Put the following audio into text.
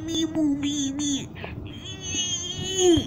me, me, me, me, me.